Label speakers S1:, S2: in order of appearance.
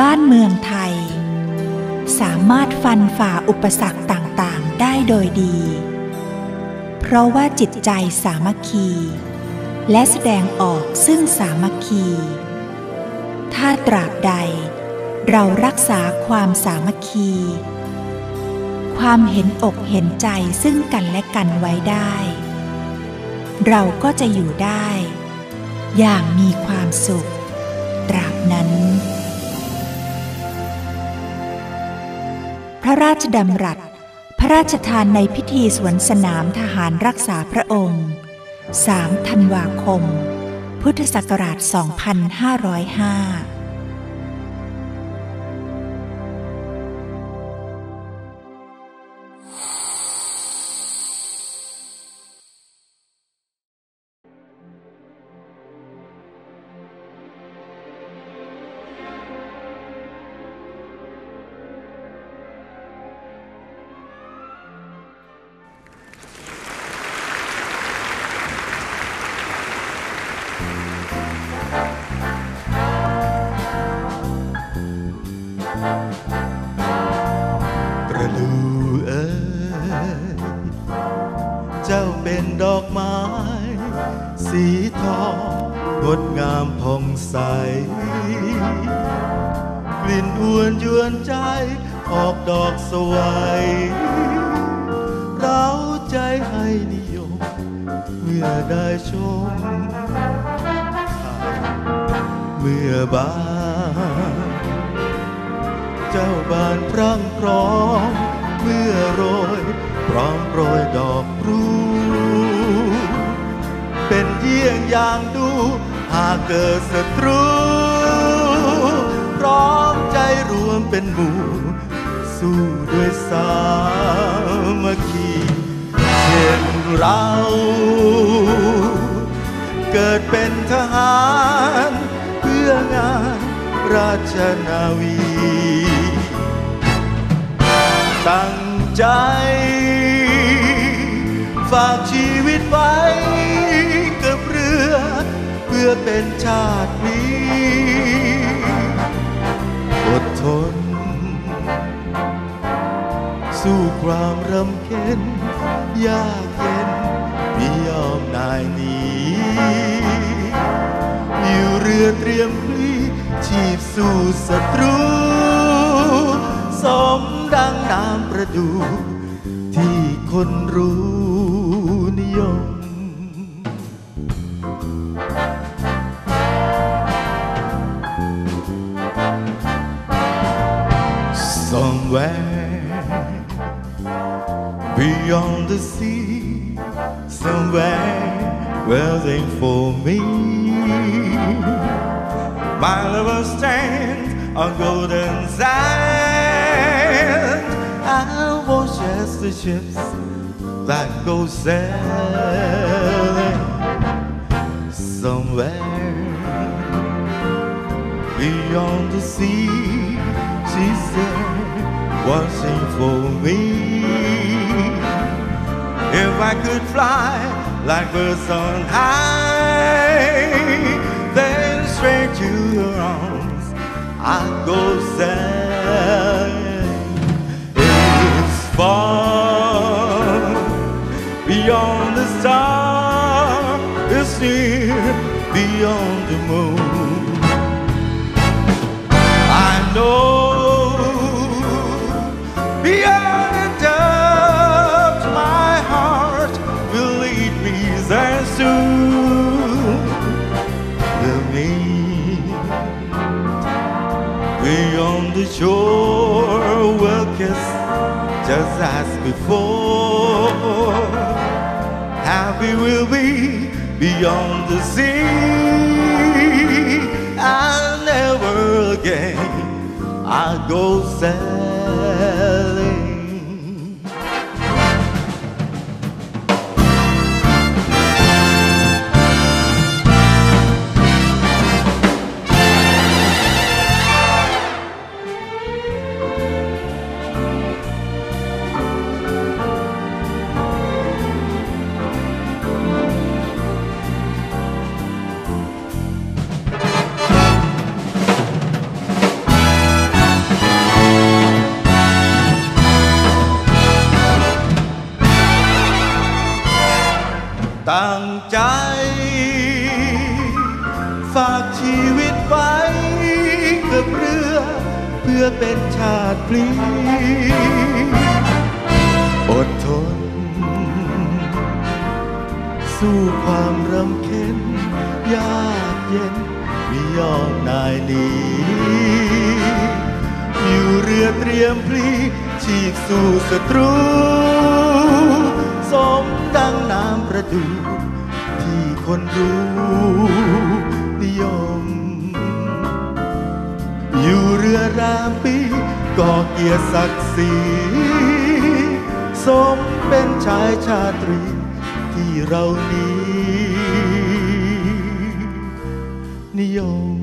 S1: บ้านเมืองไทย สามารถฟันฝ่าอุปสรรคต่างๆ ได้โดยดี เพราะว่าจิตใจสามัคคี และแสดงออกซึ่งสามัคคี ถ้าตราบใด เรารักษาความสามัคคี ความเห็นอกเห็นใจซึ่งกันและกันไว้ได้ เราก็จะอยู่ได้ อย่างมีความสุข ตราบนั้น ระราชดำรัส พระราชทานในพิธีสวนสนามทหารรักษาพระองค์ 3 ธันวาคม พุทธศักราช 2505
S2: ประดูเอ๋ยเจ้าเป็นดอกไม้ สีทองงดงามผ่องใส กลิ่นอวนยวนใจ ออกดอกสวยเราใจให้นิยม เมื่อได้ชม เมื่อบาน จ้าบานพรั่งพร้อม เมื่อโรยพร้อมโปรยดอกรูเป็นเยี่ยงอย่างดู หากเกิดศัตรู พร้อมใจรวมเป็นหมู่ สู้ด้วยสามัคคีเช่นเรา เกิดเป็นทหาร เพื่องานราชนาวี ตั้งใจ ฝากชีวิตไว้กับเรือ เพื่อเป็นชาตินี้อดทน สู้ความรำเค็ญยากเย็นไม่ยอมนายหนีอยู่เรือเตรียมพลีชีพสู้ศัตรู สมดังน้ำประดู ที่คนรู้นิยม Somewhere beyond the sea, somewhere waiting for me. My lover stands on golden sand. The ships that go sailing somewhere beyond the sea. She's there watching for me. If I could fly like birds on high, then straight to her arms I'd go sailing. It's far star, it's near beyond the moon. I know beyond the depths my heart will lead me there soon. We'll meet beyond the shore, we'll kiss just as before. Happy we'll be beyond the sea. I'll never again I'll go sailing.
S3: ไปก
S2: รือเป็นชาติพลีอดทน สู้ความรำเค็ญยากเย็นไม่ยอมนายหนีอยู่เรือเตรียมพลีชีพสู่ศัตรู สมดังน้ำประดูที่คนรู้นิยม อยู่เรือรามปีก่อเกียรติศักดิ์ศรีสมเป็นชายชาตรีที่เรานี้นิยม